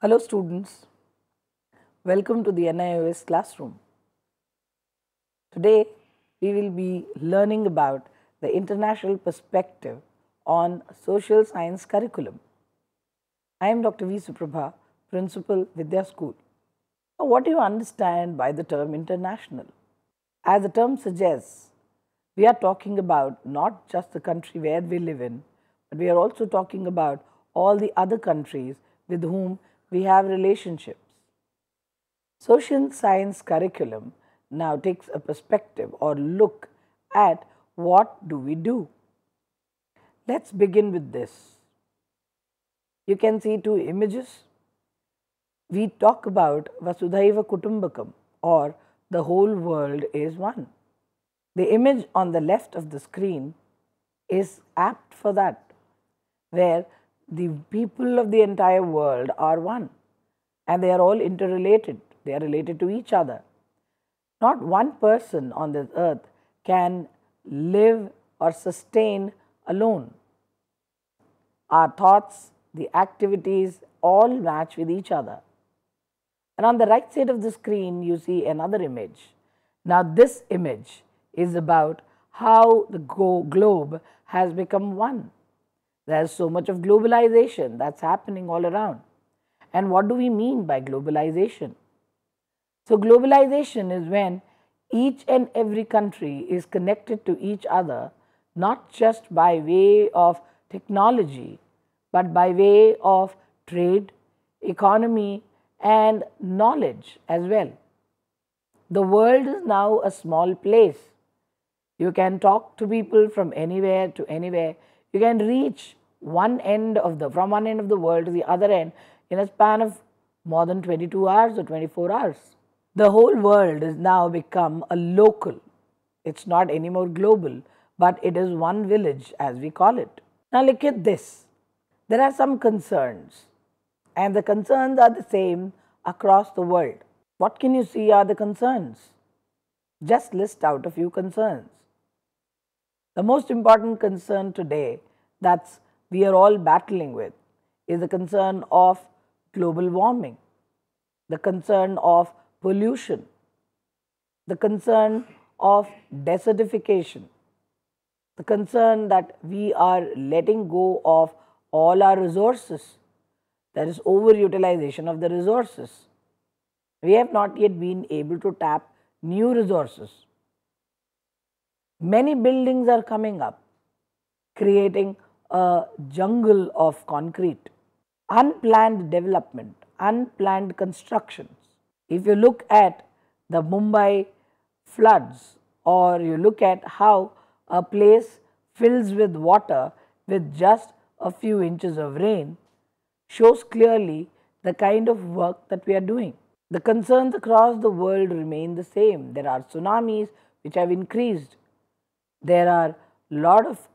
Hello students, welcome to the NIOS classroom. Today we will be learning about the international perspective on social science curriculum. I am Dr. V. Suprabha, Principal Vidya School. Now, what do you understand by the term international? As the term suggests, we are talking about not just the country where we live in, but we are also talking about all the other countries with whom we have relationships. Social science curriculum now takes a perspective or look at what do we do. Let's begin with this. You can see two images. We talk about Vasudhaiva Kutumbakam or the whole world is one. The image on the left of the screen is apt for that, where the people of the entire world are one and they are all interrelated, they are related to each other. Not one person on this earth can live or sustain alone. Our thoughts, the activities all match with each other. And on the right side of the screen, you see another image. Now, this image is about how the globe has become one. There's so much of globalization that's happening all around. And what do we mean by globalization? So, globalization is when each and every country is connected to each other, not just by way of technology, but by way of trade, economy, and knowledge as well. The world is now a small place. You can talk to people from anywhere to anywhere. You can reach one end of the from one end of the world to the other end in a span of more than 22 hours or 24 hours. The whole world has now become a local. It's not anymore global, but it is one village as we call it. Now look at this. There are some concerns and the concerns are the same across the world. What can you see are the concerns? Just list out a few concerns. The most important concern today that's we are all battling with is the concern of global warming, the concern of pollution, the concern of desertification, the concern that we are letting go of all our resources. There is overutilization of the resources. We have not yet been able to tap new resources. Many buildings are coming up, creating a jungle of concrete. Unplanned development, unplanned constructions. If you look at the Mumbai floods or you look at how a place fills with water with just a few inches of rain, shows clearly the kind of work that we are doing. The concerns across the world remain the same. There are tsunamis which have increased. There are lot of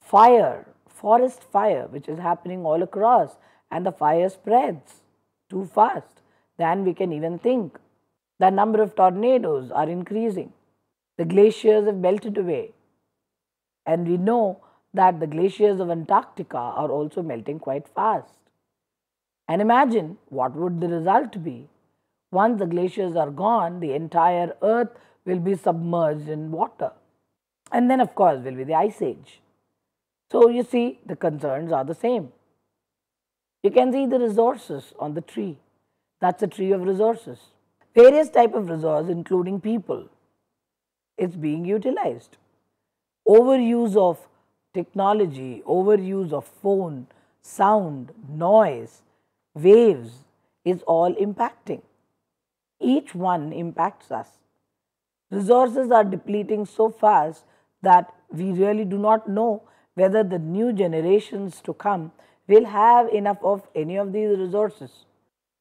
fire, forest fire, which is happening all across, and the fire spreads too fast than we can even think. The number of tornadoes are increasing. The glaciers have melted away. And we know that the glaciers of Antarctica are also melting quite fast. And imagine what would the result be? Once the glaciers are gone, the entire earth will be submerged in water. And then, of course, will be the ice age. So, you see, the concerns are the same. You can see the resources on the tree. That's a tree of resources. Various type of resources, including people, is being utilized. Overuse of technology, overuse of phone, sound, noise, waves is all impacting. Each one impacts us. Resources are depleting so fast that we really do not know whether the new generations to come will have enough of any of these resources.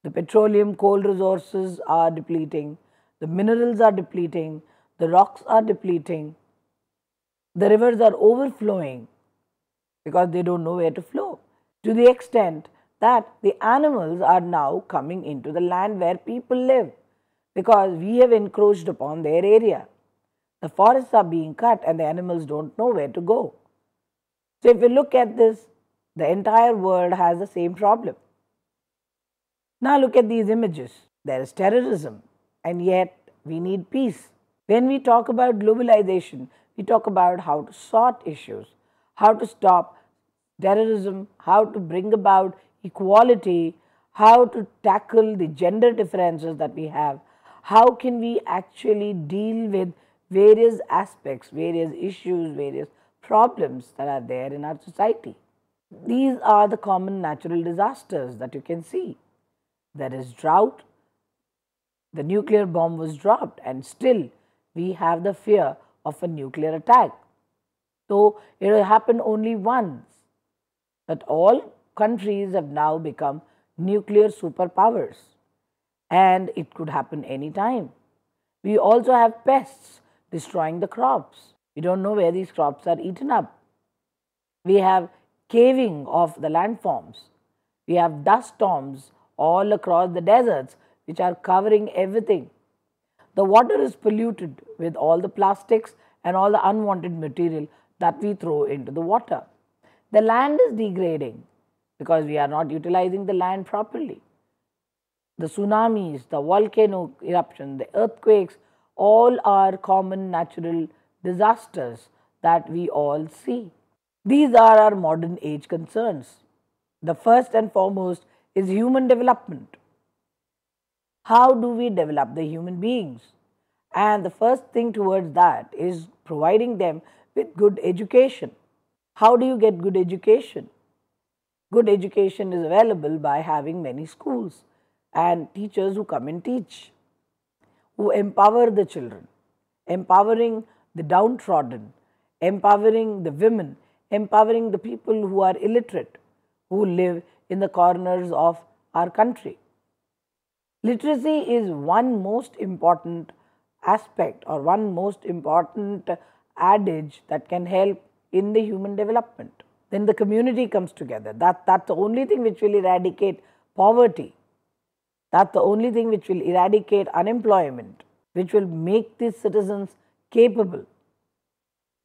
The petroleum coal resources are depleting, the minerals are depleting, the rocks are depleting, the rivers are overflowing because they don't know where to flow. To the extent that the animals are now coming into the land where people live because we have encroached upon their area. The forests are being cut and the animals don't know where to go. So, if you look at this, the entire world has the same problem. Now look at these images. There is terrorism, and yet we need peace. When we talk about globalization, we talk about how to sort issues, how to stop terrorism, how to bring about equality, how to tackle the gender differences that we have, how can we actually deal with various aspects, various issues, various problems that are there in our society. These are the common natural disasters that you can see. There is drought, the nuclear bomb was dropped, and still we have the fear of a nuclear attack. So, it will happen only once that all countries have now become nuclear superpowers and it could happen anytime. We also have pests destroying the crops. We don't know where these crops are eaten up. We have caving of the landforms. We have dust storms all across the deserts which are covering everything. The water is polluted with all the plastics and all the unwanted material that we throw into the water. The land is degrading because we are not utilizing the land properly. The tsunamis, the volcano eruption, the earthquakes, all are common natural disasters that we all see. These are our modern age concerns. The first and foremost is human development. How do we develop the human beings? And the first thing towards that is providing them with good education. How do you get good education? Good education is available by having many schools and teachers who come and teach, who empower the children, empowering the downtrodden, empowering the women, empowering the people who are illiterate, who live in the corners of our country. Literacy is one most important aspect or one most important adage that can help in the human development. Then the community comes together. That, that's the only thing which will eradicate poverty. That's the only thing which will eradicate unemployment, which will make these citizens capable.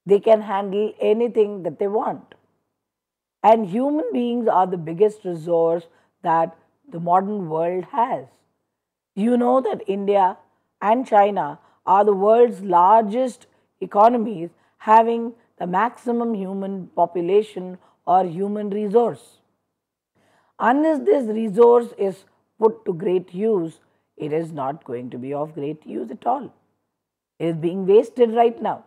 They can handle anything that they want. And human beings are the biggest resource that the modern world has. You know that India and China are the world's largest economies having the maximum human population or human resource. Unless this resource is put to great use, it is not going to be of great use at all. It is being wasted right now.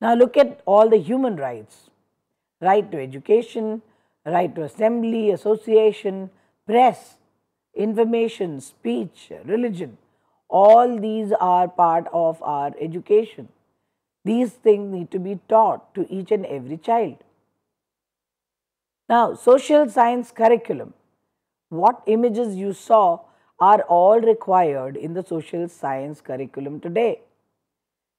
Now look at all the human rights right to education, right to assembly, association, press, information, speech, religion. All these are part of our education. These things need to be taught to each and every child. Now, social science curriculum. What images you saw are all required in the social science curriculum today.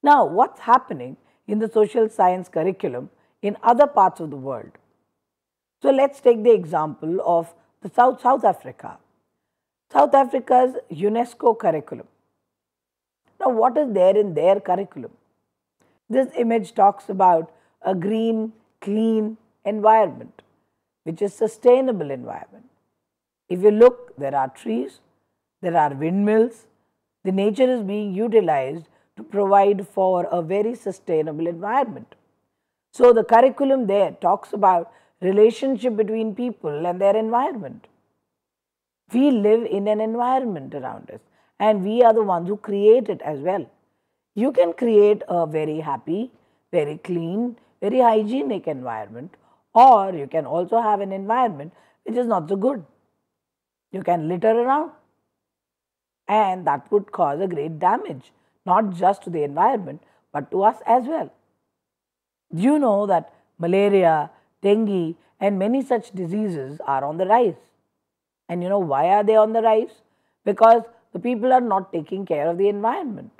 Now, what's happening in the social science curriculum in other parts of the world? So, let's take the example of the South, South Africa. South Africa's UNESCO curriculum. Now, what is there in their curriculum? This image talks about a green, clean environment, which is sustainable environment. If you look, there are trees, there are windmills. The nature is being utilized to provide for a very sustainable environment. So the curriculum there talks about relationship between people and their environment. We live in an environment around us and we are the ones who create it as well. You can create a very happy, very clean, very hygienic environment or you can also have an environment which is not so good. You can litter around and that would cause a great damage not just to the environment but to us as well. You know that malaria, dengue and many such diseases are on the rise. And you know why are they on the rise? Because the people are not taking care of the environment.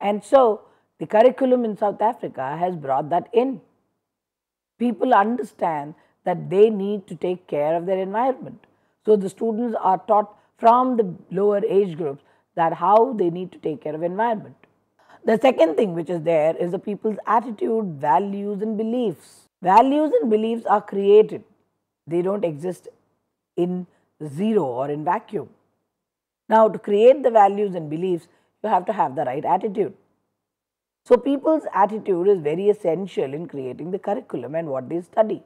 And so the curriculum in South Africa has brought that in. People understand that they need to take care of their environment. So the students are taught from the lower age groups that how they need to take care of environment. The second thing which is there is the people's attitude, values and beliefs. Values and beliefs are created. They don't exist in zero or in vacuum. Now, to create the values and beliefs, you have to have the right attitude. So, people's attitude is very essential in creating the curriculum and what they study.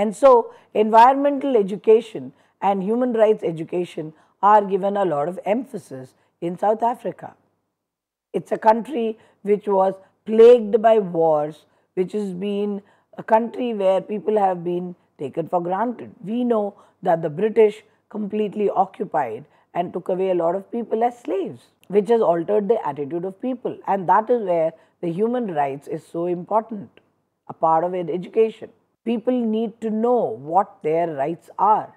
And so, environmental education and human rights education are given a lot of emphasis in South Africa. It's a country which was plagued by wars, which has been a country where people have been taken for granted. We know that the British completely occupied and took away a lot of people as slaves, which has altered the attitude of people. And that is where the human rights is so important, a part of education. People need to know what their rights are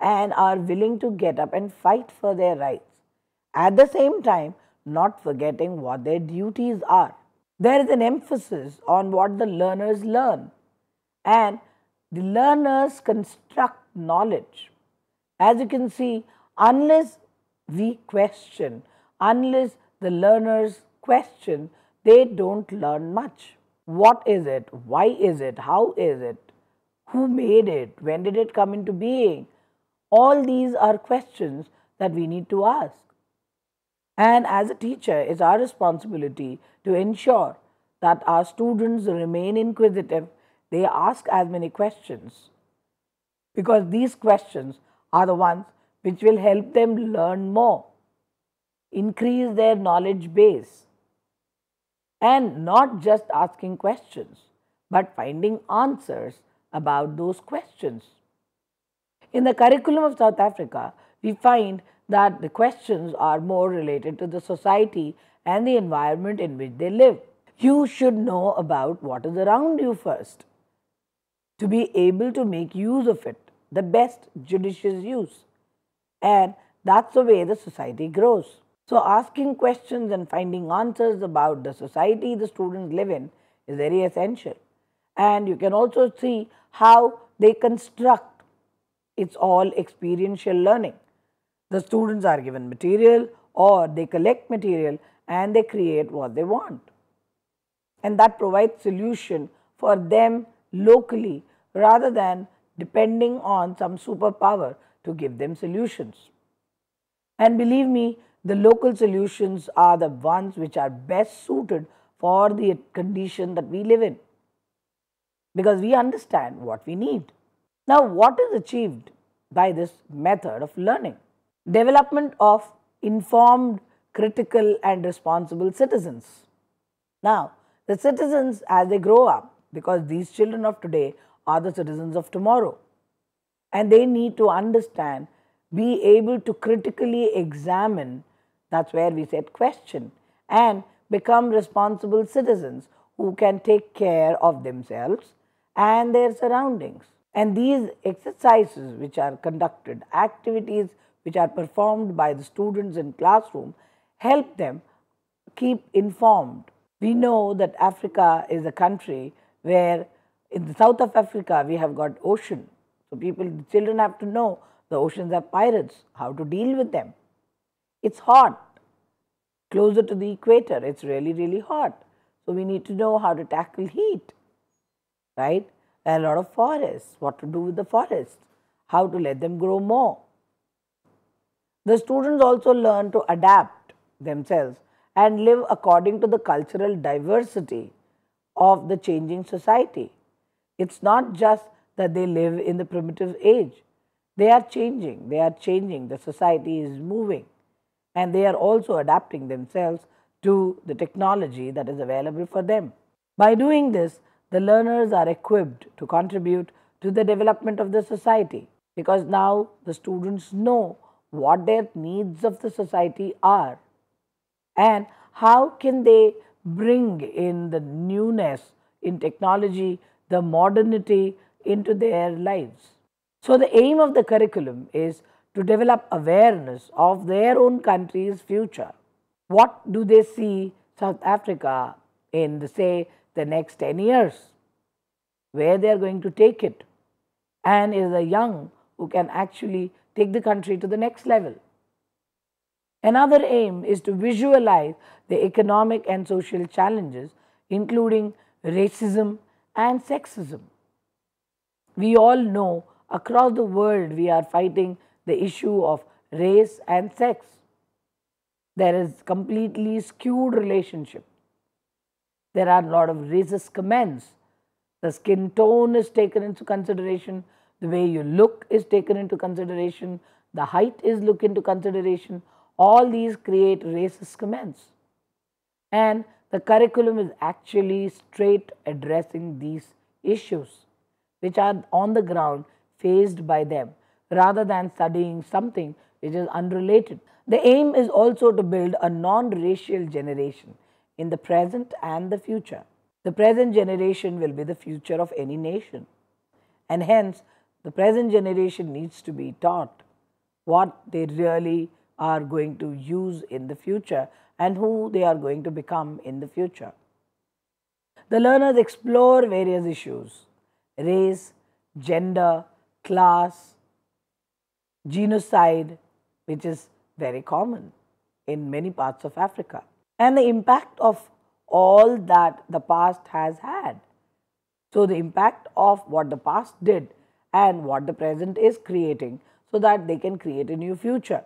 and are willing to get up and fight for their rights. At the same time, not forgetting what their duties are. There is an emphasis on what the learners learn and the learners construct knowledge. As you can see, unless we question, unless the learners question, they don't learn much. What is it? Why is it? How is it? Who made it? When did it come into being? All these are questions that we need to ask. And as a teacher, it's our responsibility to ensure that our students remain inquisitive, they ask as many questions, because these questions are the ones which will help them learn more, increase their knowledge base, and not just asking questions, but finding answers about those questions. In the curriculum of South Africa, we find that the questions are more related to the society and the environment in which they live. You should know about what is around you first to be able to make use of it, the best judicious use. And that's the way the society grows. So, asking questions and finding answers about the society the students live in is very essential. And you can also see how they construct it's all experiential learning. The students are given material or they collect material and they create what they want. And that provides solution for them locally rather than depending on some superpower to give them solutions. And believe me, the local solutions are the ones which are best suited for the condition that we live in because we understand what we need. Now, what is achieved by this method of learning? Development of informed, critical, and responsible citizens. Now, the citizens as they grow up, because these children of today are the citizens of tomorrow, and they need to understand, be able to critically examine, that's where we said question, and become responsible citizens who can take care of themselves and their surroundings. And these exercises which are conducted, activities which are performed by the students in classroom help them keep informed. We know that Africa is a country where in the south of Africa we have got ocean. So people, the children have to know the oceans have pirates, how to deal with them. It's hot, closer to the equator, it's really, really hot. So we need to know how to tackle heat right? A lot of forests, what to do with the forests, how to let them grow more. The students also learn to adapt themselves and live according to the cultural diversity of the changing society. It's not just that they live in the primitive age. They are changing, they are changing, the society is moving, and they are also adapting themselves to the technology that is available for them. By doing this, the learners are equipped to contribute to the development of the society because now the students know what their needs of the society are and how can they bring in the newness in technology, the modernity into their lives. So, the aim of the curriculum is to develop awareness of their own country's future. What do they see South Africa in, the, say, the next 10 years, where they are going to take it, and is a young who can actually take the country to the next level. Another aim is to visualize the economic and social challenges, including racism and sexism. We all know across the world we are fighting the issue of race and sex. There is completely skewed relationship. There are a lot of racist comments. The skin tone is taken into consideration, the way you look is taken into consideration, the height is looked into consideration. All these create racist comments. And the curriculum is actually straight addressing these issues which are on the ground faced by them rather than studying something which is unrelated. The aim is also to build a non-racial generation in the present and the future. The present generation will be the future of any nation and hence the present generation needs to be taught what they really are going to use in the future and who they are going to become in the future. The learners explore various issues race, gender, class, genocide, which is very common in many parts of Africa, and the impact of all that the past has had. So, the impact of what the past did and what the present is creating so that they can create a new future.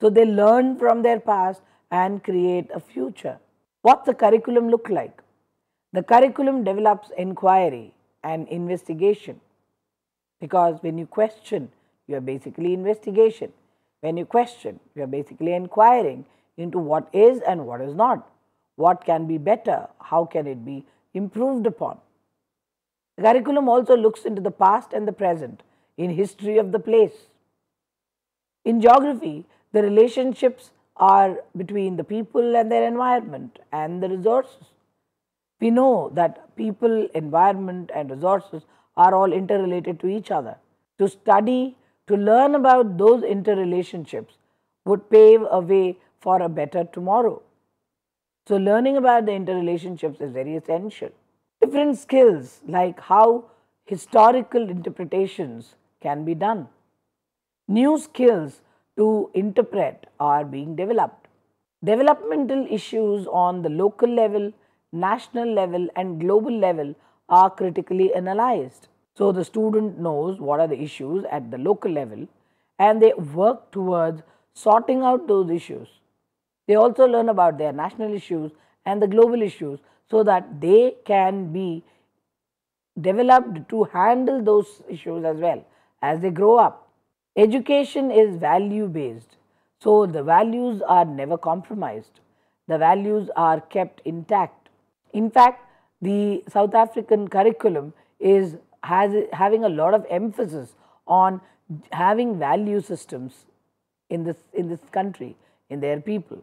So, they learn from their past and create a future. What the curriculum look like? The curriculum develops inquiry and investigation because when you question, you are basically investigation. When you question, you are basically inquiring into what is and what is not, what can be better, how can it be improved upon. The curriculum also looks into the past and the present in history of the place. In geography, the relationships are between the people and their environment and the resources. We know that people, environment and resources are all interrelated to each other. To study, to learn about those interrelationships would pave a way for a better tomorrow. So, learning about the interrelationships is very essential. Different skills like how historical interpretations can be done. New skills to interpret are being developed. Developmental issues on the local level, national level and global level are critically analyzed. So, the student knows what are the issues at the local level and they work towards sorting out those issues. They also learn about their national issues and the global issues so that they can be developed to handle those issues as well as they grow up. Education is value based. So, the values are never compromised. The values are kept intact. In fact, the South African curriculum is has having a lot of emphasis on having value systems in this in this country in their people.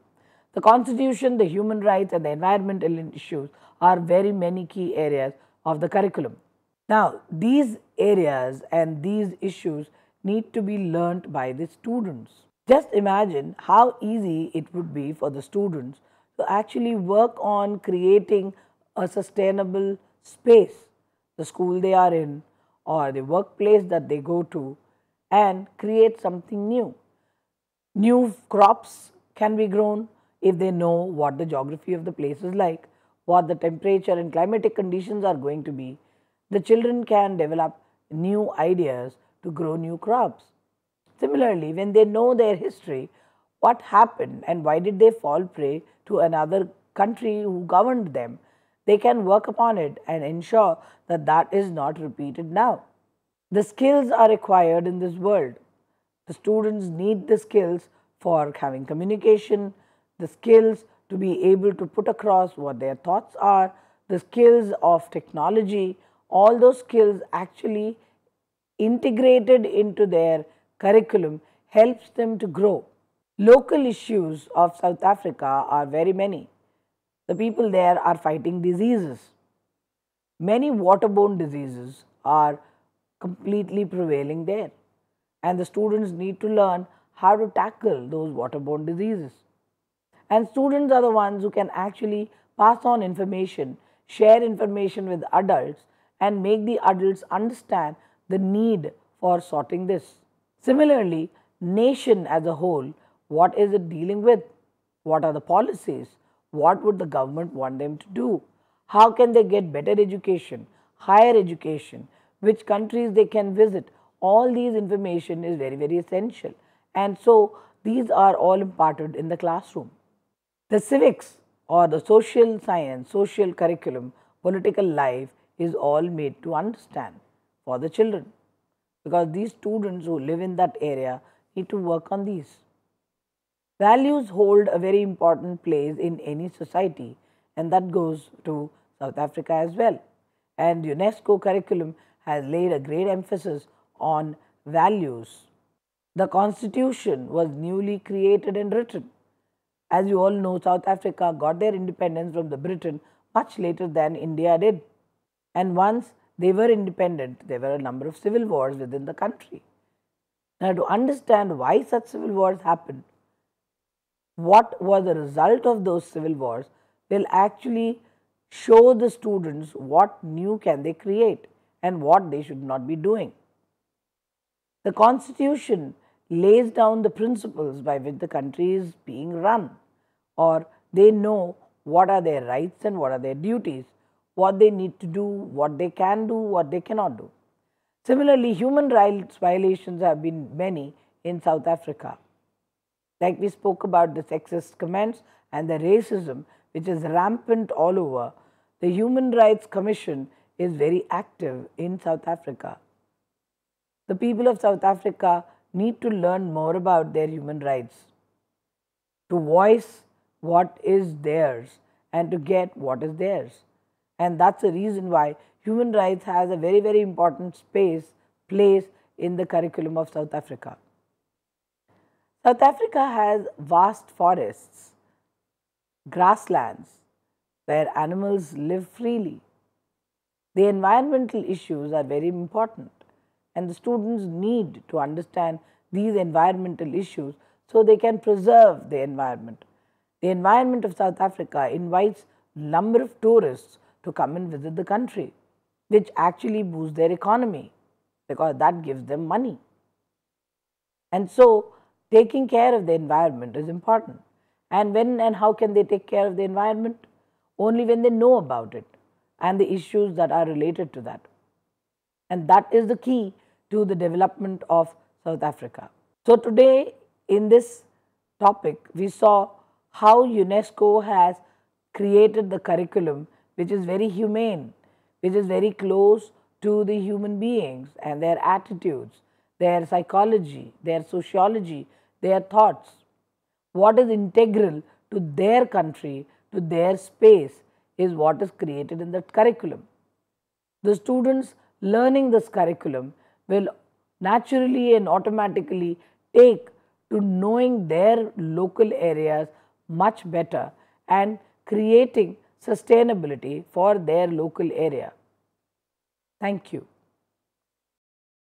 The constitution, the human rights and the environmental issues are very many key areas of the curriculum. Now, these areas and these issues need to be learnt by the students. Just imagine how easy it would be for the students to actually work on creating a sustainable space, the school they are in or the workplace that they go to and create something new. New crops can be grown if they know what the geography of the place is like, what the temperature and climatic conditions are going to be. The children can develop new ideas to grow new crops. Similarly, when they know their history, what happened and why did they fall prey to another country who governed them, they can work upon it and ensure that that is not repeated now. The skills are required in this world. The students need the skills for having communication, the skills to be able to put across what their thoughts are, the skills of technology, all those skills actually integrated into their curriculum helps them to grow. Local issues of South Africa are very many. The people there are fighting diseases. Many waterborne diseases are completely prevailing there and the students need to learn how to tackle those waterborne diseases. And students are the ones who can actually pass on information, share information with adults and make the adults understand the need for sorting this. Similarly, nation as a whole, what is it dealing with? What are the policies? What would the government want them to do? How can they get better education, higher education, which countries they can visit? all these information is very, very essential. And so these are all imparted in the classroom. The civics or the social science, social curriculum, political life is all made to understand for the children because these students who live in that area need to work on these. Values hold a very important place in any society and that goes to South Africa as well. And UNESCO curriculum has laid a great emphasis on values. The constitution was newly created and written. As you all know, South Africa got their independence from the Britain much later than India did. And once they were independent, there were a number of civil wars within the country. Now, to understand why such civil wars happened, what was the result of those civil wars will actually show the students what new can they create and what they should not be doing. The constitution lays down the principles by which the country is being run or they know what are their rights and what are their duties, what they need to do, what they can do, what they cannot do. Similarly, human rights violations have been many in South Africa. Like we spoke about the sexist comments and the racism which is rampant all over, the Human Rights Commission is very active in South Africa. The people of South Africa need to learn more about their human rights, to voice what is theirs and to get what is theirs. And that's the reason why human rights has a very, very important space, place in the curriculum of South Africa. South Africa has vast forests, grasslands, where animals live freely. The environmental issues are very important and the students need to understand these environmental issues so they can preserve the environment. The environment of South Africa invites number of tourists to come and visit the country, which actually boosts their economy because that gives them money. And so, taking care of the environment is important. And when and how can they take care of the environment? Only when they know about it and the issues that are related to that. And that is the key to the development of South Africa. So, today in this topic, we saw how UNESCO has created the curriculum which is very humane, which is very close to the human beings and their attitudes, their psychology, their sociology, their thoughts. What is integral to their country, to their space is what is created in that curriculum. The students learning this curriculum will naturally and automatically take to knowing their local areas much better and creating sustainability for their local area. Thank you.